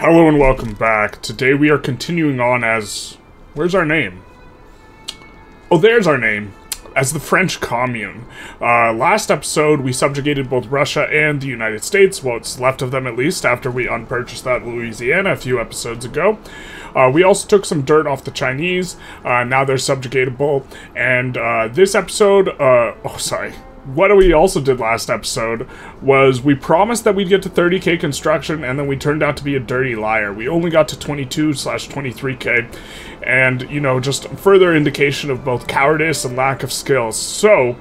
Hello and welcome back. Today we are continuing on as. Where's our name? Oh, there's our name. As the French Commune. Uh, last episode, we subjugated both Russia and the United States, what's left of them at least, after we unpurchased that Louisiana a few episodes ago. Uh, we also took some dirt off the Chinese. Uh, now they're subjugatable. And uh, this episode, uh, oh, sorry, what we also did last episode was we promised that we'd get to 30k construction and then we turned out to be a dirty liar. We only got to 22 slash 23k and, you know, just further indication of both cowardice and lack of skills. So,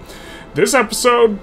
this episode,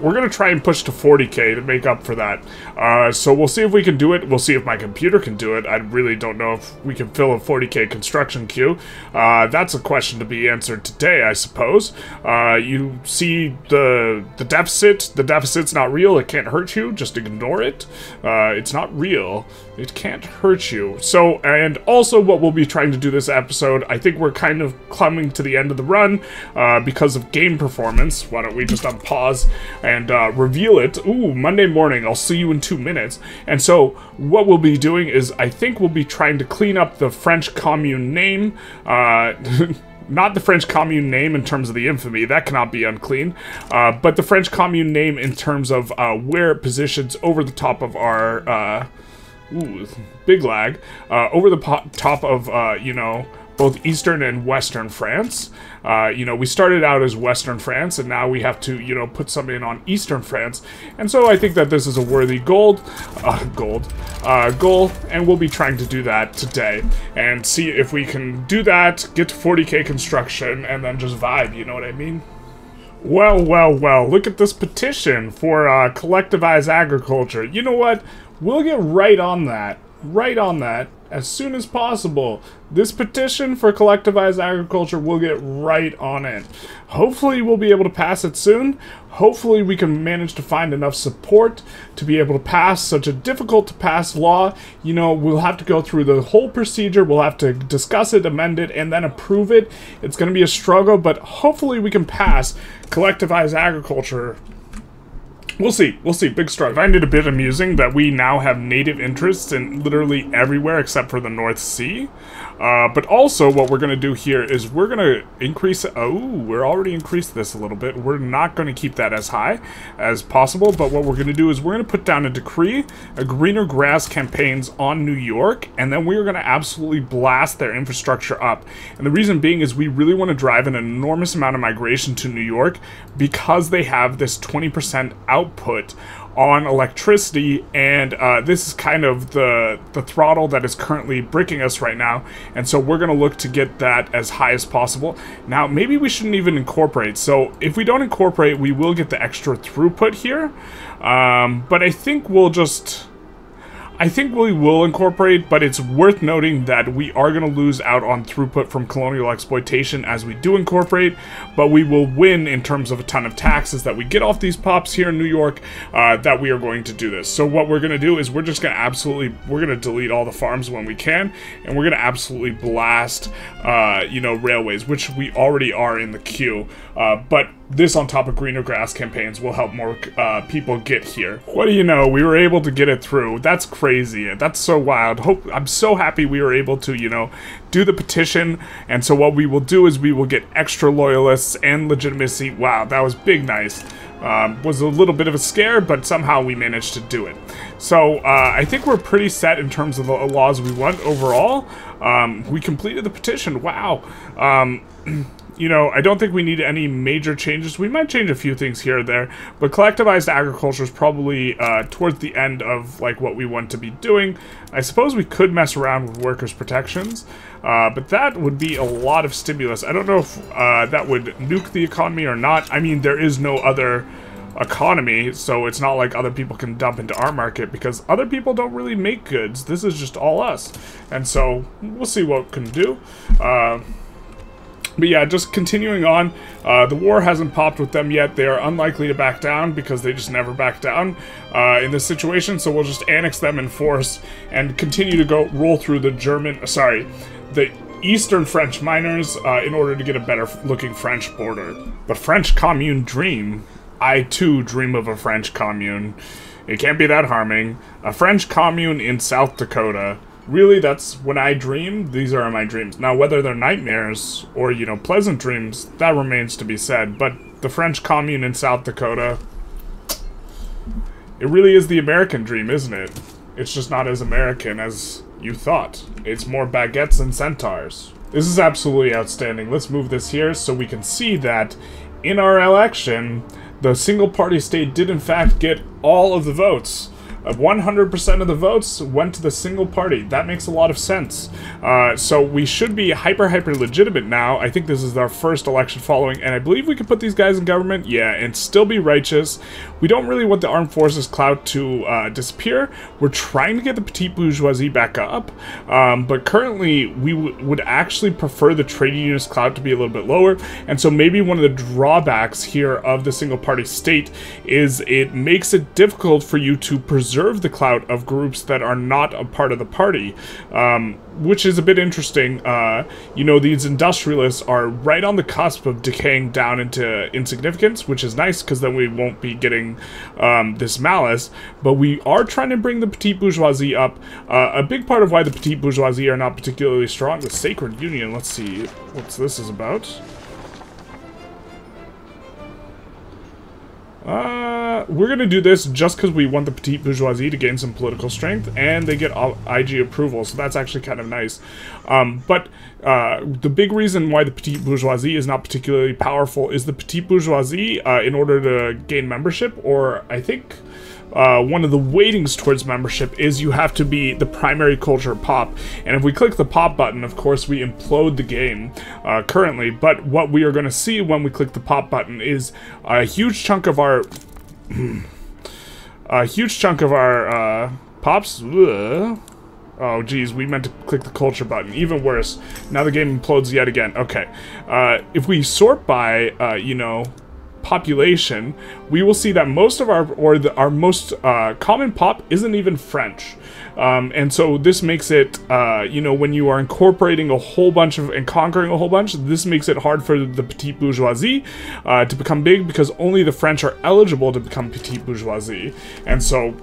we're going to try and push to 40k to make up for that. Uh, so we'll see if we can do it. We'll see if my computer can do it. I really don't know if we can fill a 40k construction queue. Uh, that's a question to be answered today, I suppose. Uh, you see the the deficit. The deficit's not real. It can't hurt you. Just ignore it. Uh, it's not real. It can't hurt you. So, and also what we'll be trying to do this episode, I think we're kind of climbing to the end of the run uh, because of game performance. Why don't we just unpause and uh, reveal it? Ooh, Monday morning. I'll see you in two minutes. And so what we'll be doing is I think we'll be trying to clean up the French commune name. Uh, not the French commune name in terms of the infamy, that cannot be unclean, uh, but the French commune name in terms of uh, where it positions over the top of our, uh, ooh, big lag, uh, over the top of, uh, you know, both Eastern and Western France. Uh, you know, we started out as Western France, and now we have to, you know, put something on Eastern France. And so I think that this is a worthy gold, uh, gold, uh, goal, and we'll be trying to do that today and see if we can do that, get to 40k construction, and then just vibe. You know what I mean? Well, well, well, look at this petition for uh, collectivized agriculture. You know what? We'll get right on that. Right on that as soon as possible. This petition for collectivized agriculture will get right on it. Hopefully we'll be able to pass it soon. Hopefully we can manage to find enough support to be able to pass such a difficult to pass law. You know, we'll have to go through the whole procedure. We'll have to discuss it, amend it, and then approve it. It's going to be a struggle, but hopefully we can pass collectivized agriculture We'll see. We'll see. Big strike. I find it a bit amusing that we now have native interests in literally everywhere except for the North Sea. Uh, but also, what we're going to do here is we're going to increase... Oh, we're already increased this a little bit. We're not going to keep that as high as possible, but what we're going to do is we're going to put down a decree, a greener grass campaigns on New York, and then we're going to absolutely blast their infrastructure up. And the reason being is we really want to drive an enormous amount of migration to New York because they have this 20% output on electricity, and uh, this is kind of the the throttle that is currently bricking us right now, and so we're going to look to get that as high as possible. Now, maybe we shouldn't even incorporate, so if we don't incorporate, we will get the extra throughput here, um, but I think we'll just I think we will incorporate, but it's worth noting that we are going to lose out on throughput from colonial exploitation as we do incorporate, but we will win in terms of a ton of taxes that we get off these pops here in New York uh, that we are going to do this. So what we're going to do is we're just going to absolutely, we're going to delete all the farms when we can, and we're going to absolutely blast, uh, you know, railways, which we already are in the queue. Uh, but this on top of greener grass campaigns will help more uh, people get here. What do you know? We were able to get it through. That's crazy. That's so wild. Hope I'm so happy we were able to, you know, do the petition. And so what we will do is we will get extra loyalists and legitimacy. Wow, that was big nice. Um, was a little bit of a scare, but somehow we managed to do it. So uh, I think we're pretty set in terms of the laws we want overall. Um, we completed the petition. Wow. Um, you know, I don't think we need any major changes. We might change a few things here or there, but collectivized agriculture is probably uh, towards the end of like what we want to be doing. I suppose we could mess around with workers' protections, uh, but that would be a lot of stimulus. I don't know if uh, that would nuke the economy or not. I mean, there is no other economy, so it's not like other people can dump into our market because other people don't really make goods. This is just all us. And so we'll see what we can do. Uh, but yeah, just continuing on, uh, the war hasn't popped with them yet. They are unlikely to back down because they just never back down uh, in this situation. So we'll just annex them in force and continue to go roll through the German, sorry, the Eastern French minors uh, in order to get a better looking French border. The French commune dream. I too dream of a French commune It can't be that harming. A French commune in South Dakota. Really, that's when I dream. These are my dreams. Now, whether they're nightmares or, you know, pleasant dreams, that remains to be said. But the French commune in South Dakota, it really is the American dream, isn't it? It's just not as American as you thought. It's more baguettes and centaurs. This is absolutely outstanding. Let's move this here so we can see that in our election, the single party state did in fact get all of the votes. 100% of the votes went to the single party. That makes a lot of sense. Uh, so we should be hyper, hyper legitimate now. I think this is our first election following, and I believe we can put these guys in government, yeah, and still be righteous. We don't really want the armed forces clout to uh, disappear. We're trying to get the petite bourgeoisie back up, um, but currently we would actually prefer the trade unionist clout to be a little bit lower, and so maybe one of the drawbacks here of the single party state is it makes it difficult for you to preserve the clout of groups that are not a part of the party, um, which is a bit interesting. Uh, you know, these industrialists are right on the cusp of decaying down into insignificance, which is nice because then we won't be getting um, this malice. But we are trying to bring the petite bourgeoisie up. Uh, a big part of why the petite bourgeoisie are not particularly strong, the sacred union. Let's see what this is about. Uh, we're gonna do this just because we want the petite bourgeoisie to gain some political strength, and they get IG approval, so that's actually kind of nice. Um, but uh, the big reason why the petite bourgeoisie is not particularly powerful is the petite bourgeoisie, uh, in order to gain membership, or I think uh, one of the weightings towards membership is you have to be the primary culture pop. And if we click the pop button, of course, we implode the game uh, currently. But what we are going to see when we click the pop button is a huge chunk of our... a huge chunk of our uh, pops... Ugh. Oh, geez, we meant to click the culture button. Even worse. Now the game implodes yet again. Okay. Uh, if we sort by, uh, you know, population, we will see that most of our, or the, our most uh, common pop isn't even French. Um, and so this makes it, uh, you know, when you are incorporating a whole bunch of, and conquering a whole bunch, this makes it hard for the petite bourgeoisie uh, to become big because only the French are eligible to become petite bourgeoisie. And so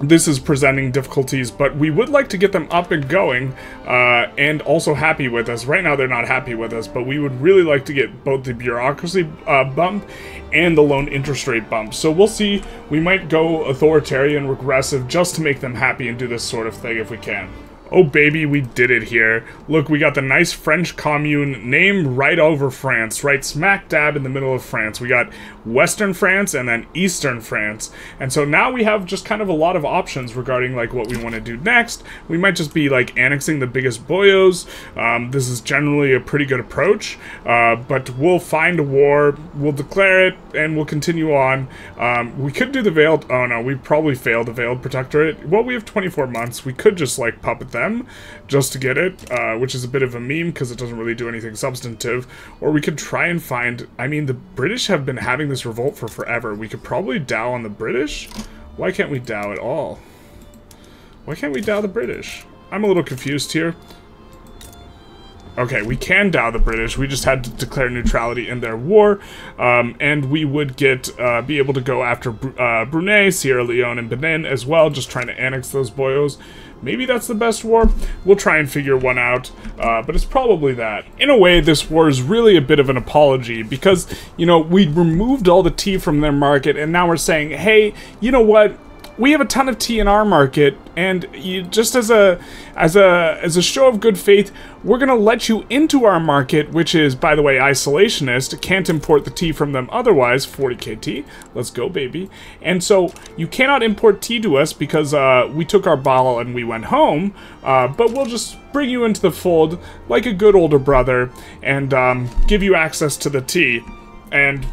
this is presenting difficulties, but we would like to get them up and going uh, and also happy with us. Right now, they're not happy with us, but we would really like to get both the bureaucracy uh, bump and the loan interest rate bump. So we'll see. We might go authoritarian, regressive, just to make them happy and do this sort of thing if we can. Oh baby, we did it here. Look, we got the nice French commune name right over France, right smack dab in the middle of France. We got Western France and then Eastern France. And so now we have just kind of a lot of options regarding like what we want to do next. We might just be like annexing the biggest boyos. Um, this is generally a pretty good approach, uh, but we'll find a war, we'll declare it, and we'll continue on. Um, we could do the Veiled, oh no, we probably failed the Veiled Protectorate. Well, we have 24 months. We could just like puppet them just to get it, uh, which is a bit of a meme because it doesn't really do anything substantive. Or we could try and find, I mean, the British have been having this revolt for forever. We could probably Dow on the British? Why can't we Dow at all? Why can't we Dow the British? I'm a little confused here. Okay, we can Dow the British. We just had to declare neutrality in their war, um, and we would get uh, be able to go after Br uh, Brunei, Sierra Leone, and Benin as well, just trying to annex those boyos. Maybe that's the best war. We'll try and figure one out, uh, but it's probably that. In a way, this war is really a bit of an apology because, you know, we removed all the tea from their market and now we're saying, hey, you know what? We have a ton of tea in our market, and you, just as a as a as a show of good faith, we're gonna let you into our market, which is, by the way, isolationist. Can't import the tea from them otherwise. 40k tea, let's go, baby. And so you cannot import tea to us because uh, we took our bottle and we went home. Uh, but we'll just bring you into the fold like a good older brother and um, give you access to the tea. And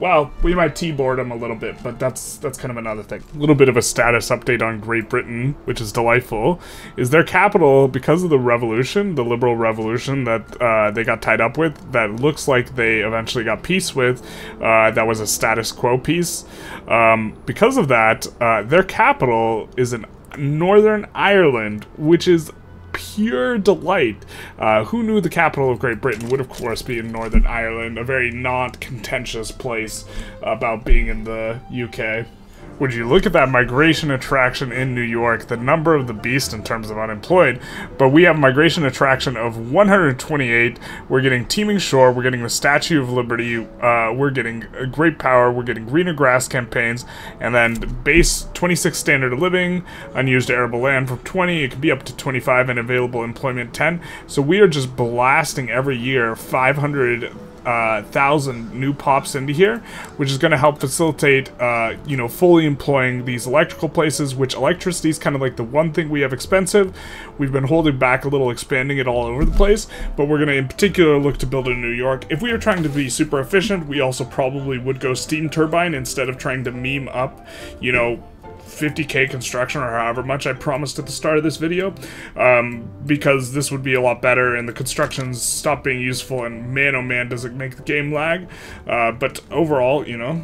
well, we might T-board them a little bit, but that's that's kind of another thing. A little bit of a status update on Great Britain, which is delightful, is their capital, because of the revolution, the liberal revolution that uh, they got tied up with, that looks like they eventually got peace with, uh, that was a status quo peace. Um, because of that, uh, their capital is in Northern Ireland, which is pure delight. Uh, who knew the capital of Great Britain would, of course, be in Northern Ireland, a very non-contentious place about being in the UK. Would you look at that migration attraction in New York, the number of the beast in terms of unemployed, but we have migration attraction of 128. We're getting teeming shore, we're getting the Statue of Liberty, uh, we're getting great power, we're getting greener grass campaigns, and then base 26 standard of living, unused arable land from 20, it could be up to 25, and available employment 10. So we are just blasting every year 500 uh, thousand new pops into here, which is going to help facilitate, uh, you know, fully employing these electrical places, which electricity is kind of like the one thing we have expensive. We've been holding back a little, expanding it all over the place, but we're going to in particular look to build in New York. If we are trying to be super efficient, we also probably would go steam turbine instead of trying to meme up, you know, 50k construction or however much I promised at the start of this video um, because this would be a lot better and the constructions stop being useful and man oh man does it make the game lag. Uh, but overall you know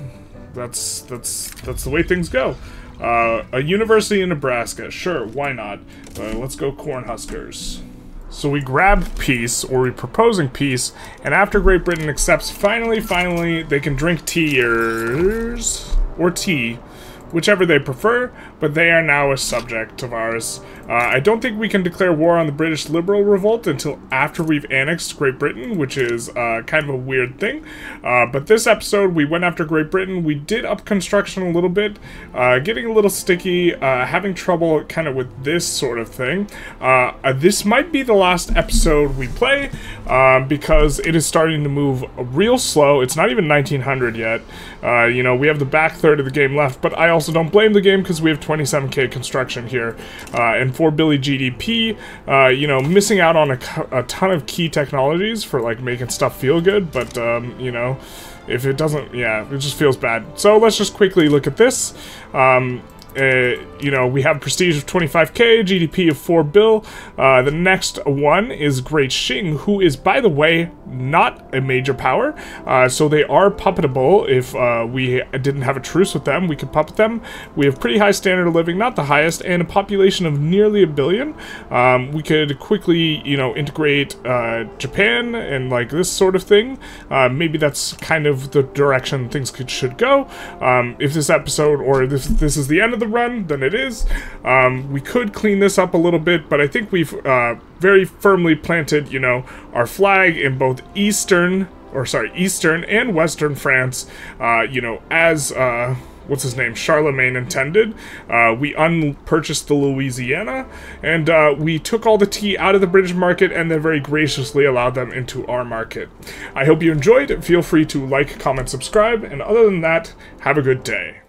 that's that's that's the way things go. Uh, a university in Nebraska sure why not? Uh, let's go Cornhuskers. So we grab peace, or we proposing peace, and after Great Britain accepts, finally, finally, they can drink tears, or tea, whichever they prefer, but they are now a subject of ours. Uh, I don't think we can declare war on the British Liberal Revolt until after we've annexed Great Britain, which is uh, kind of a weird thing. Uh, but this episode, we went after Great Britain. We did up construction a little bit, uh, getting a little sticky, uh, having trouble kind of with this sort of thing. Uh, this might be the last episode we play because it is starting to move real slow. It's not even 1900 yet. you know, we have the back third of the game left, but I also don't blame the game because we have 27k construction here. and 4 Billy GDP, uh, you know, missing out on a, a, ton of key technologies for, like, making stuff feel good, but, um, you know, if it doesn't, yeah, it just feels bad. So let's just quickly look at this. Um, uh, you know, we have prestige of 25k, GDP of 4 bill. Uh, the next one is Great Qing, who is, by the way, not a major power. Uh, so they are puppetable. If uh, we didn't have a truce with them, we could puppet them. We have pretty high standard of living, not the highest, and a population of nearly a billion. Um, we could quickly, you know, integrate uh, Japan and like this sort of thing. Maybe that's kind of the direction things could, should go. Um, if this episode or this, this is the end of the the run than it is. Um, we could clean this up a little bit, but I think we've uh, very firmly planted, you know, our flag in both Eastern, or sorry, Eastern and Western France, uh, you know, as, uh, what's his name, Charlemagne intended. Uh, we unpurchased the Louisiana, and uh, we took all the tea out of the British market and then very graciously allowed them into our market. I hope you enjoyed. Feel free to like, comment, subscribe, and other than that, have a good day.